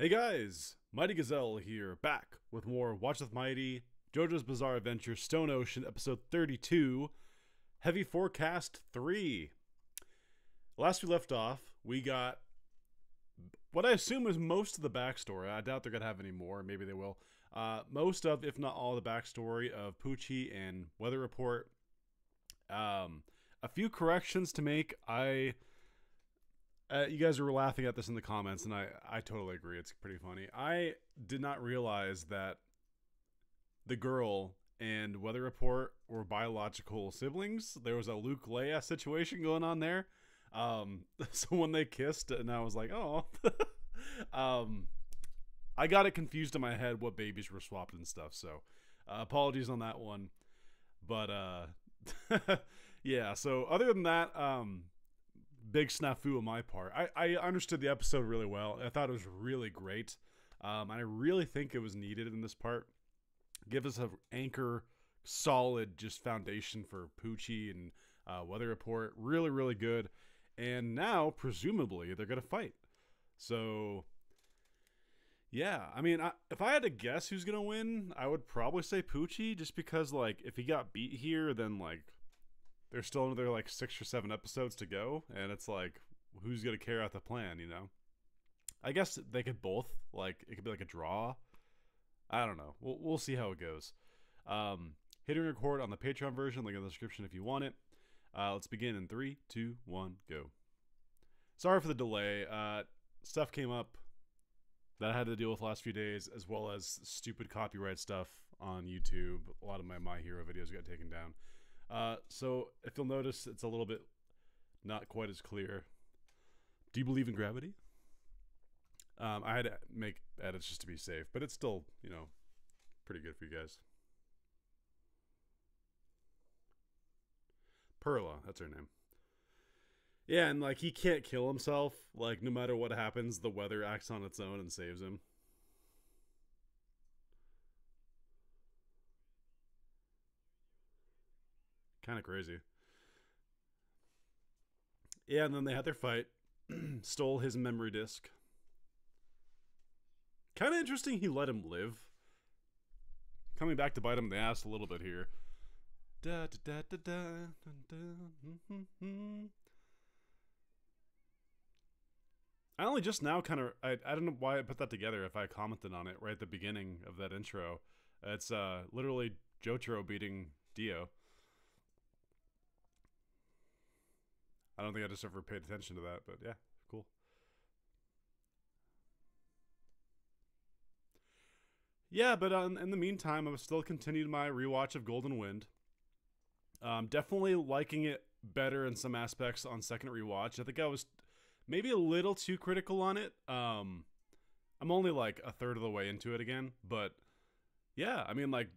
Hey guys, Mighty Gazelle here, back with more Watch with Mighty, JoJo's Bizarre Adventure, Stone Ocean, episode 32, Heavy Forecast 3. Last we left off, we got what I assume is most of the backstory. I doubt they're going to have any more. Maybe they will. Uh, most of, if not all, the backstory of Pucci and Weather Report. Um, a few corrections to make. I uh, you guys were laughing at this in the comments, and I, I totally agree. It's pretty funny. I did not realize that the girl and Weather Report were biological siblings. There was a Luke Leia situation going on there. Um, so when they kissed, and I was like, oh, um, I got it confused in my head what babies were swapped and stuff. So uh, apologies on that one. But uh, yeah. So other than that, um, big snafu on my part. I, I understood the episode really well. I thought it was really great. Um, and I really think it was needed in this part. Give us a anchor, solid, just foundation for Pucci and uh, Weather Report. Really, really good. And now, presumably, they're going to fight. So, yeah. I mean, I, if I had to guess who's going to win, I would probably say Pucci just because, like, if he got beat here, then, like, there's still another like six or seven episodes to go, and it's like, who's gonna carry out the plan? You know. I guess they could both like it could be like a draw. I don't know. We'll we'll see how it goes. Um, hitting record on the Patreon version, link in the description if you want it. Uh, let's begin in three, two, one, go. Sorry for the delay. Uh, stuff came up that I had to deal with last few days, as well as stupid copyright stuff on YouTube. A lot of my My Hero videos got taken down. Uh, so if you'll notice, it's a little bit not quite as clear. Do you believe in gravity? Um, I had to make edits just to be safe, but it's still, you know, pretty good for you guys. Perla, that's her name. Yeah, and like he can't kill himself. Like no matter what happens, the weather acts on its own and saves him. Kind of crazy. Yeah, and then they had their fight. Stole his memory disk. Kind of interesting he let him live. Coming back to bite him in the ass a little bit here. Da, da, da, da, hmm, hmm, hmm. I only just now kind of I, I don't know why I put that together if I commented on it right at the beginning of that intro. It's uh literally Jotaro beating Dio. I don't think I just ever paid attention to that, but yeah, cool. Yeah, but um, in the meantime, I've still continued my rewatch of Golden Wind. Um, definitely liking it better in some aspects on second rewatch. I think I was maybe a little too critical on it. Um, I'm only like a third of the way into it again, but yeah, I mean, like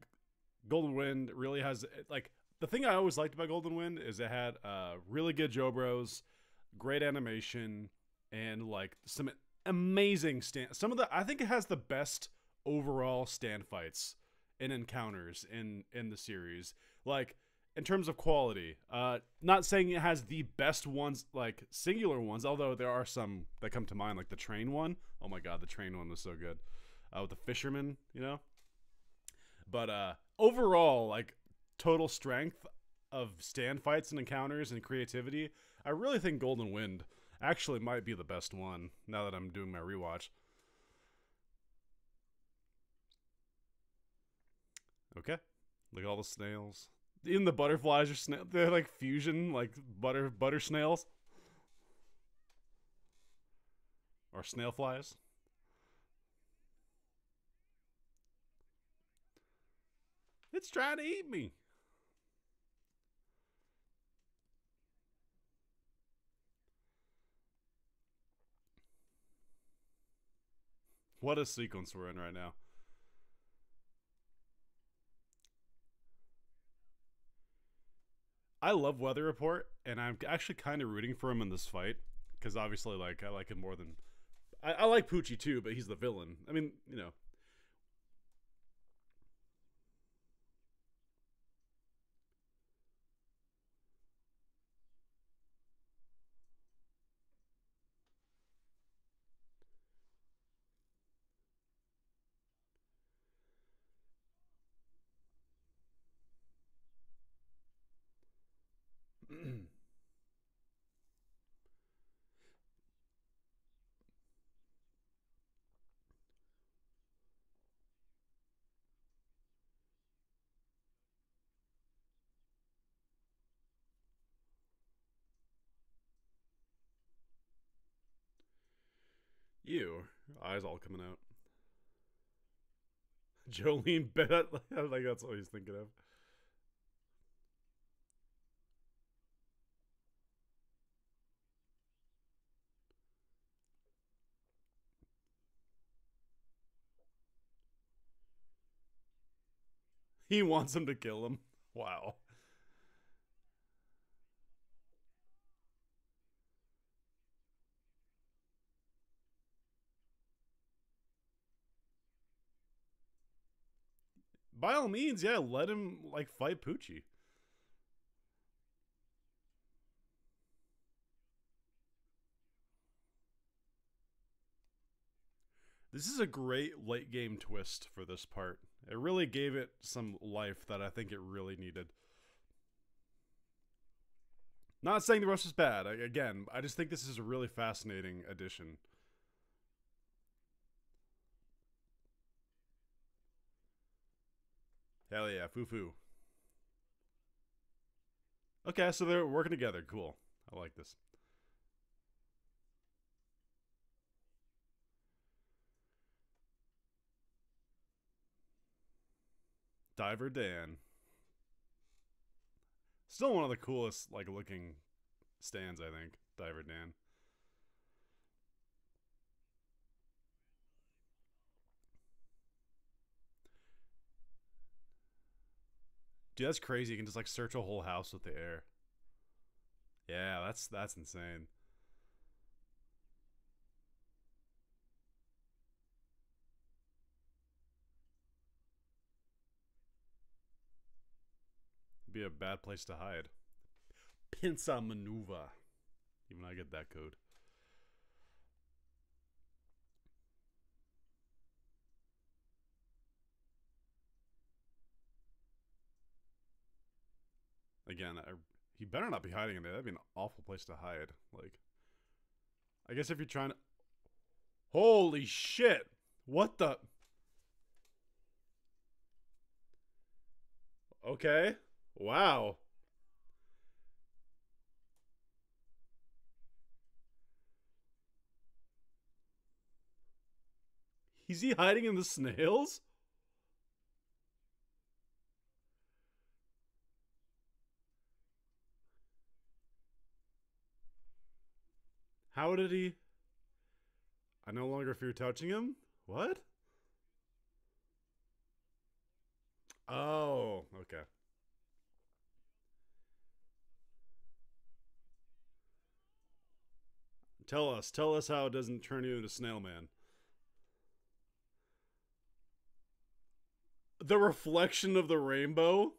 Golden Wind really has like the thing I always liked about Golden Wind is it had uh, really good Jobros, great animation, and like some amazing stand. Some of the I think it has the best overall stand fights and encounters in in the series. Like in terms of quality, uh, not saying it has the best ones, like singular ones. Although there are some that come to mind, like the train one. Oh my god, the train one was so good. Uh, with the fisherman, you know. But uh, overall, like total strength of stand fights and encounters and creativity, I really think Golden Wind actually might be the best one now that I'm doing my rewatch. Okay. Look at all the snails. Even the butterflies are snail. They're like fusion, like butter butter snails, or snail flies. It's trying to eat me. What a sequence we're in right now. I love Weather Report, and I'm actually kind of rooting for him in this fight because obviously, like, I like him more than I, I like Pucci too, but he's the villain. I mean, you know, You, eyes all coming out. Jolyne Bennett, like that's what he's thinking of. He wants him to kill him. Wow. By all means, yeah, let him like fight Pucci. This is a great late game twist for this part. It really gave it some life that I think it really needed. Not saying the rest is bad. I, again, I just think this is a really fascinating addition. Hell yeah, foo foo. Okay, so they're working together. Cool. I like this. Diver Down. Still one of the coolest like looking stands, I think. Diver Down. Dude, that's crazy. You can just like search a whole house with the air. Yeah, that's that's insane. Be a bad place to hide. Pinza maneuver. Even I get that code. Again, I, he better not be hiding in there. That'd be an awful place to hide. Like, I guess if you're trying to. Holy shit! What the? Okay. Wow. Is he hiding in the snails? How did he? I no longer fear touching him? What? Oh, okay. Tell us, tell us how it doesn't turn you into Snail Man. The reflection of the rainbow?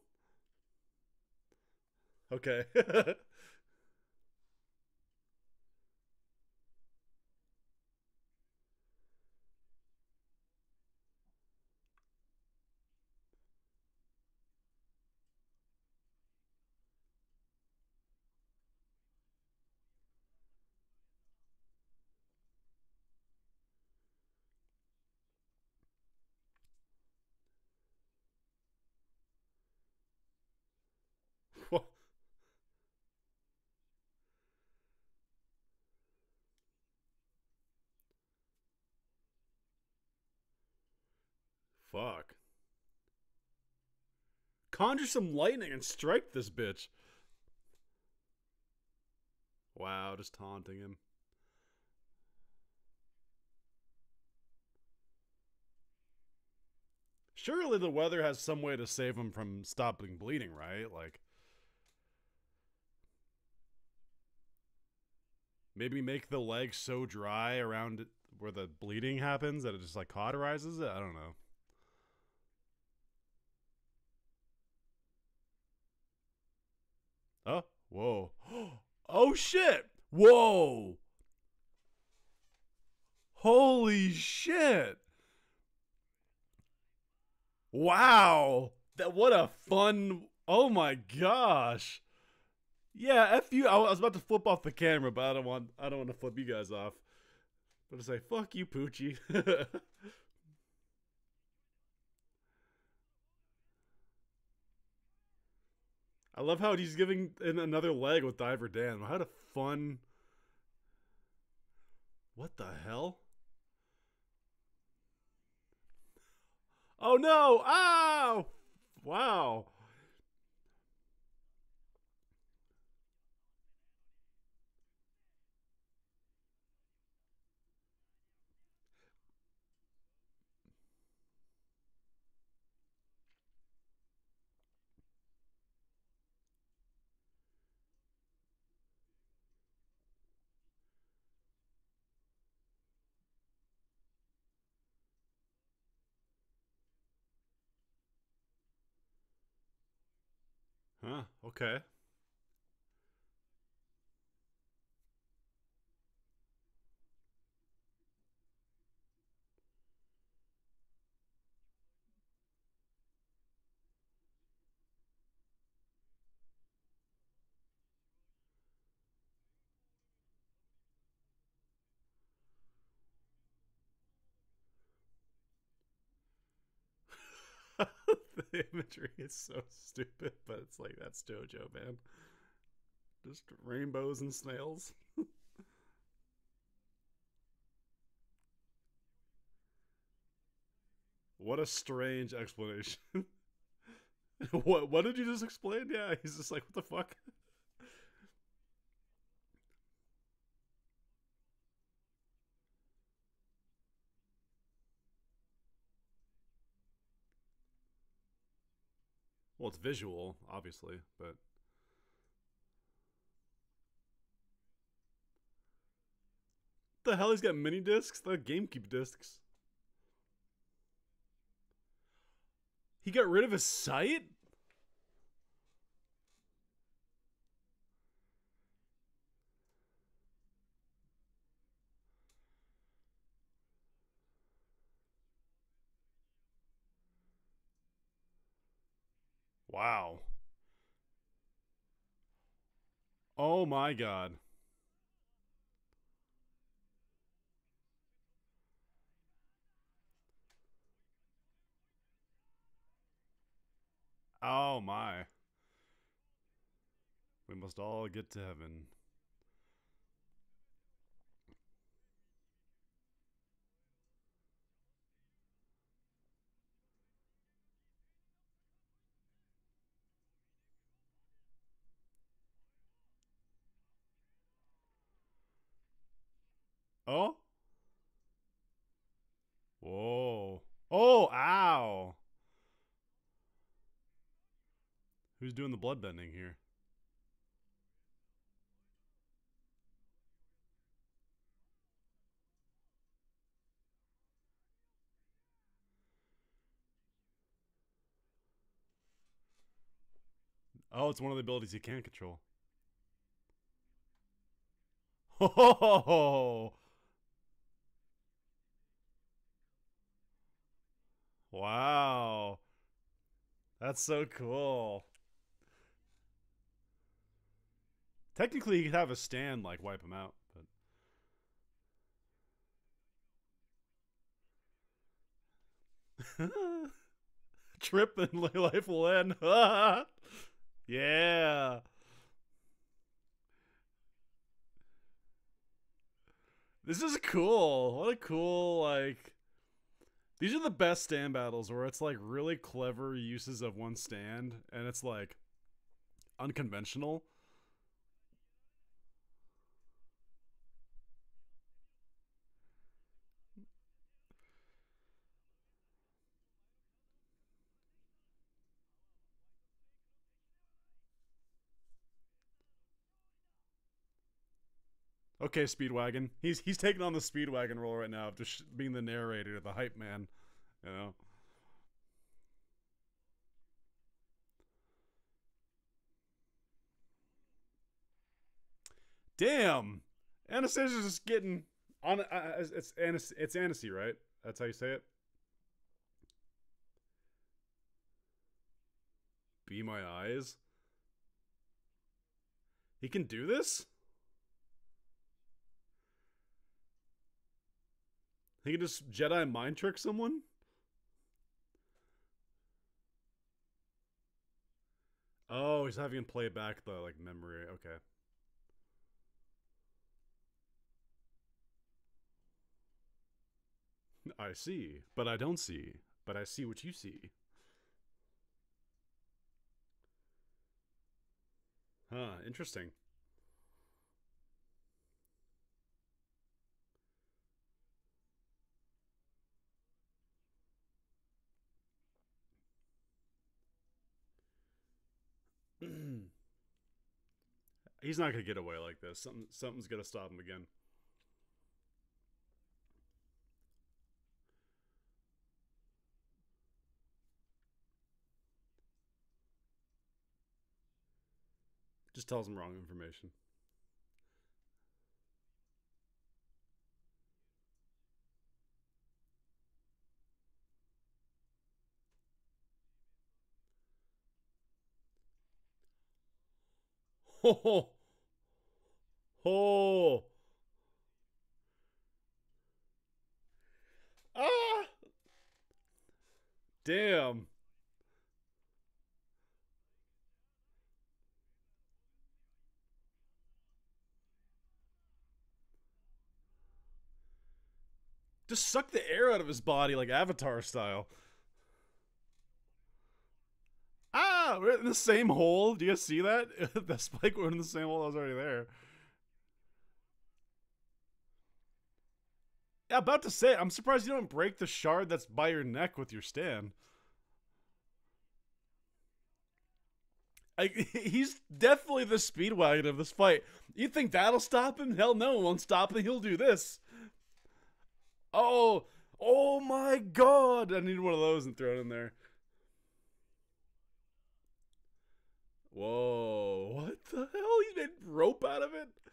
Okay. Fuck. Conjure some lightning and strike this bitch. Wow, just taunting him. Surely the weather has some way to save him from stopping bleeding, right? Like maybe make the leg so dry around where the bleeding happens that it just like cauterizes it. I don't know. Oh, whoa. Oh shit. Whoa. Holy shit. Wow. That what a fun Oh my gosh. Yeah, F you. I was about to flip off the camera, but I don't want I don't want to flip you guys off. But to say fuck you, Pucci. I love how he's giving in another leg with Diver Down. What a fun. What the hell? Oh no! Oh! Wow. Huh, okay. the imagery is so stupid, but it's like that's JoJo, man. Just rainbows and snails. what a strange explanation. what what did you just explain? Yeah, he's just like, what the fuck? Well, it's visual, obviously, but the hell? He's got mini discs. The GameCube discs. He got rid of his sight. Wow. Oh my god. Oh my. We must all get to heaven. Oh? Whoa. Oh, ow. Who's doing the bloodbending here? Oh, it's one of the abilities you can't control. Oh, wow. That's so cool. Technically, you could have a stand like wipe them out, but trip and life will end. yeah. This is cool. What a cool like these are the best stand battles where it's like really clever uses of one stand and it's like unconventional. Okay, Speedwagon. He's he's taking on the Speedwagon role right now just being the narrator, the hype man. You know. Damn, Anastasia's just getting on. Uh, it's it's it's Anasui, right? That's how you say it. Be my eyes. He can do this. He can just Jedi mind trick someone? Oh, he's having him play back the like memory. Okay. I see, but I don't see. but I see what you see. Huh, interesting. He's not gonna get away like this. Something, something's gonna stop him again. Just tells him wrong information. Oh, oh, ah, damn. Just suck the air out of his body like Avatar style. Ah, we're in the same hole. Do you guys see that? the spike went in the same hole that was already there. Yeah, about to say, I'm surprised you don't break the shard that's by your neck with your stand. I, he's definitely the speedwagon of this fight. You think that'll stop him? Hell no, it won't stop him. He'll do this. Oh, oh my god! I need one of those and throw it in there. Whoa, what the hell? He made rope out of it? it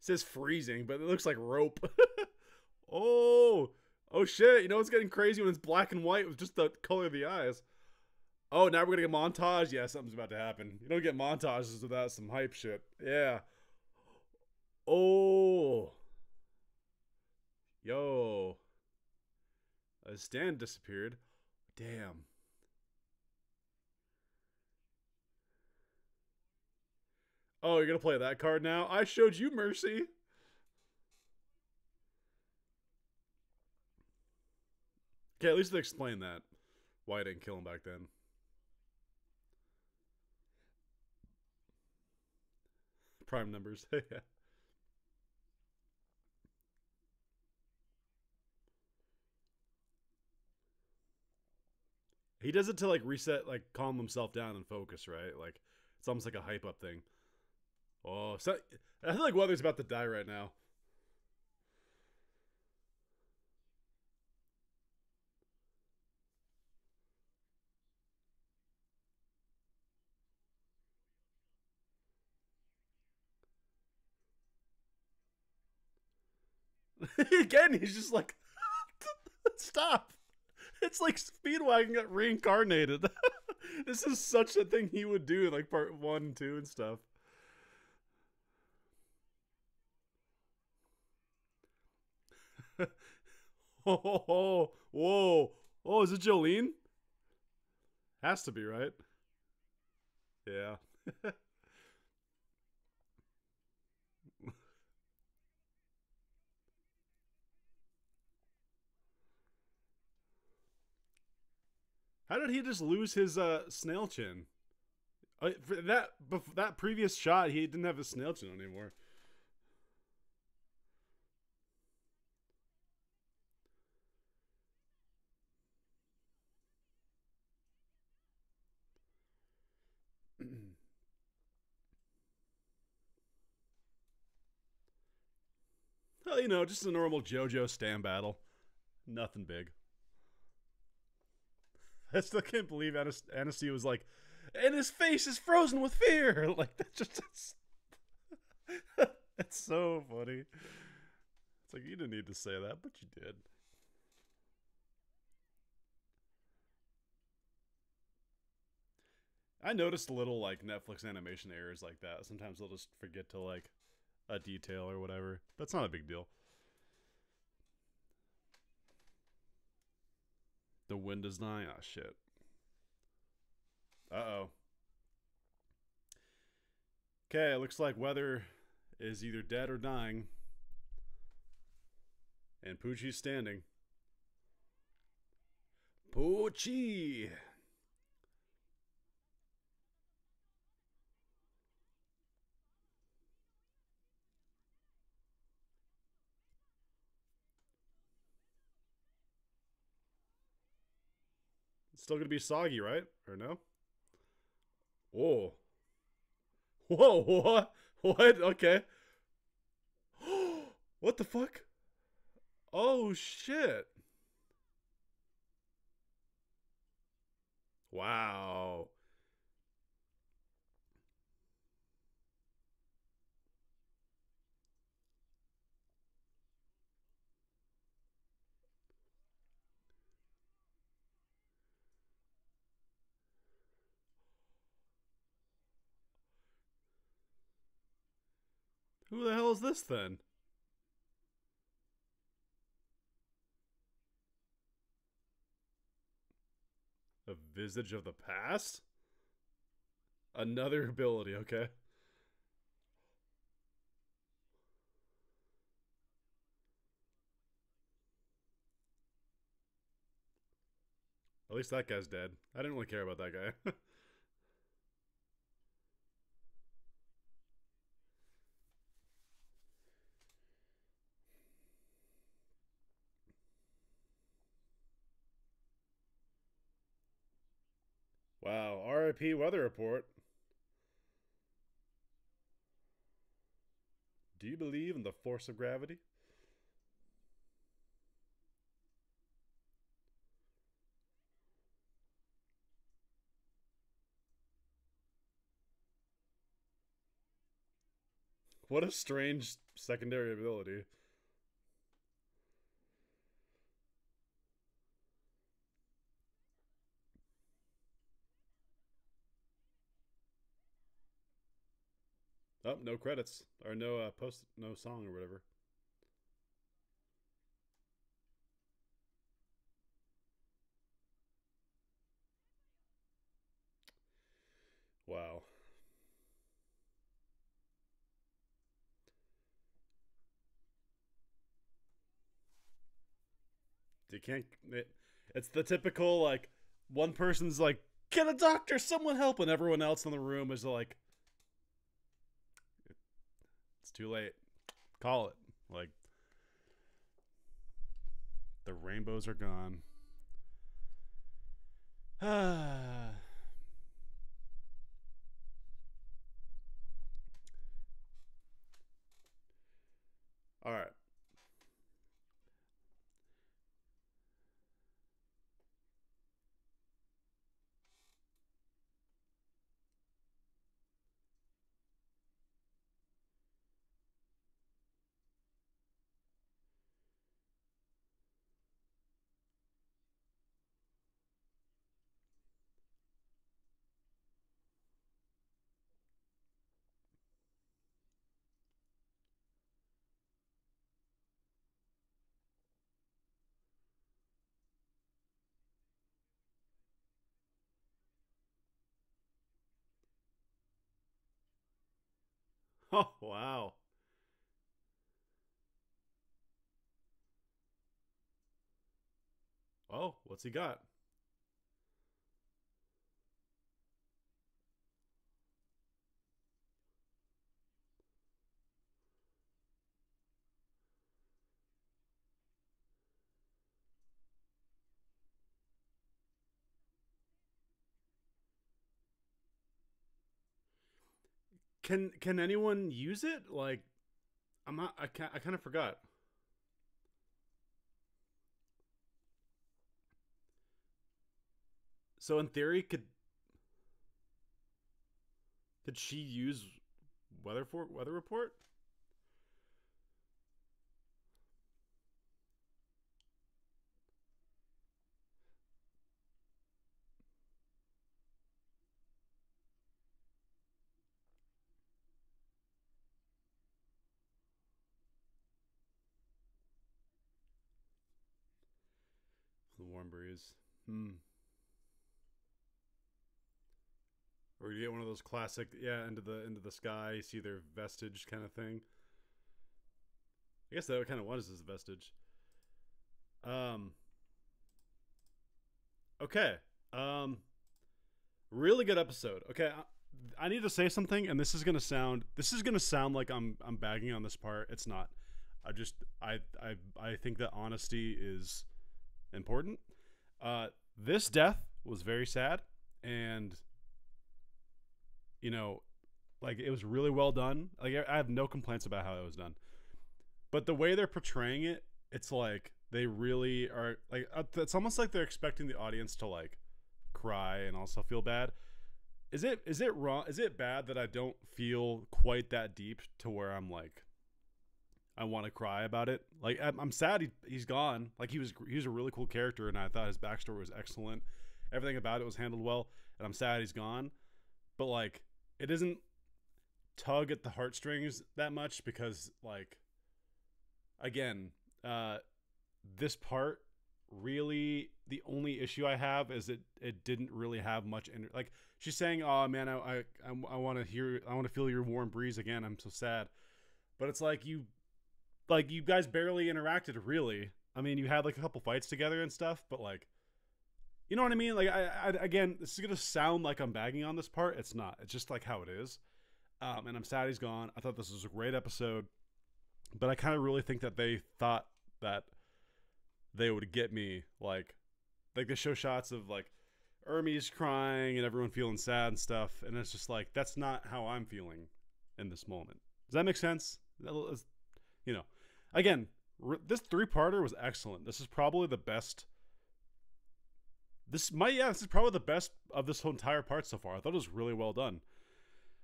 says freezing, but it looks like rope. oh, oh shit. You know what's getting crazy when it's black and white with just the color of the eyes? Oh, now we're gonna get montage? Yeah, something's about to happen. You don't get montages without some hype shit. Yeah. Oh. Yo. A stand disappeared. Damn. Oh, you're gonna play that card now? I showed you mercy. Okay, at least they explain that. Why I didn't kill him back then. Prime numbers. he does it to like reset, like calm himself down and focus, right? Like it's almost like a hype up thing. Oh, so, I feel like Weather's about to die right now. Again, he's just like, stop. It's like Speedwagon got reincarnated. this is such a thing he would do in like part one, two, and stuff. oh, oh, whoa. Oh, is it Jolyne? Has to be, right? Yeah. How did he just lose his uh, snail chin? Uh, that that previous shot, he didn't have his snail chin anymore. You know, just a normal JoJo stand battle. Nothing big. I still can't believe Anastia was like, and his face is frozen with fear. Like that's just it's, it's so funny. It's like you didn't need to say that, but you did. I noticed a little like Netflix animation errors like that. Sometimes they'll just forget to like a detail or whatever. That's not a big deal. The wind is nigh. Ah, oh, shit. Uh oh. Okay, it looks like weather is either dead or dying. And Pucci's standing. Pucci. Still gonna be soggy, right? Or no? Whoa. Whoa, what? What? Okay. what the fuck? Oh shit. Wow. Who the hell is this then? A visage of the past? Another ability, okay. At least that guy's dead. I didn't really care about that guy. wow, RIP weather report. Do you believe in the force of gravity? What a strange secondary ability. Oh, no credits or no uh, post, no song or whatever. Wow. You can't. It, it's the typical like one person's like, "Get a doctor, someone help," and everyone else in the room is like, "It's too late. Call it." Like the rainbows are gone. Ah. All right. Oh, wow. Oh, what's he got? Can can anyone use it? Like, I'm not. I I kind of forgot. So in theory, could could she use weather for weather report? Hmm. Or you get one of those classic, yeah, into the into the sky, see their vestige kind of thing. I guess that kind of was his vestige. Um. Okay. Um really good episode. Okay, I, I need to say something and this is to sound this is to sound like I'm I'm bagging on this part. It's not. I just I I I think that honesty is important. Uh this death was very sad and you know like it was really well done. Like I have no complaints about how it was done. But the way they're portraying it, it's like they really are like uh, it's almost like they're expecting the audience to like cry and also feel bad. Is it is it wrong? Is it bad that I don't feel quite that deep to where I'm like I want to cry about it? Like I'm, sad he, he's gone. Like he was he was a really cool character and I thought his backstory was excellent. Everything about it was handled well and I'm sad he's gone. But like it isn't tug at the heartstrings that much because like again, uh this part really the only issue I have is it it didn't really have much in like she's saying oh man I I, I want to hear I want to feel your warm breeze again I'm so sad but it's like you like you guys barely interacted really. I mean you had like a couple fights together and stuff but like you know what I mean? Like I, I again this is gonna sound like I'm bagging on this part. It's not. It's just like how it is. Um and I'm sad he's gone. I thought this was a great episode but I kind of really think that they thought that they would get me like like they show shots of like Ermes crying and everyone feeling sad and stuff and it's just like that's not how I'm feeling in this moment. Does that make sense? You know, again, this three-parter was excellent. This is probably the best this might yeah, this is probably the best of this whole entire part so far. I thought it was really well done.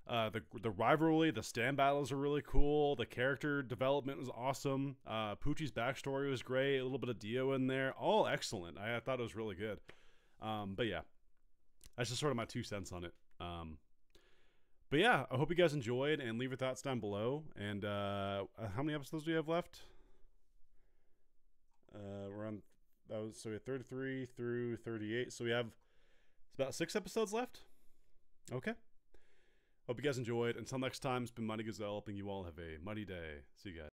Uh, the the rivalry, the stand battles are really cool. The character development was awesome. Uh, Pucci's backstory was great. A little bit of Dio in there, all excellent. I, I thought it was really good. Um, but yeah, that's just sort of my two cents on it. Um, but yeah, I hope you guys enjoyed and leave your thoughts down below. And uh, how many episodes do we have left? Uh, we're on that was so we have 33 through 38. So we have it's about six episodes left. Okay. Hope you guys enjoyed. Until next time, it's been Mighty Gazelle, hoping you all have a mighty day. See you guys.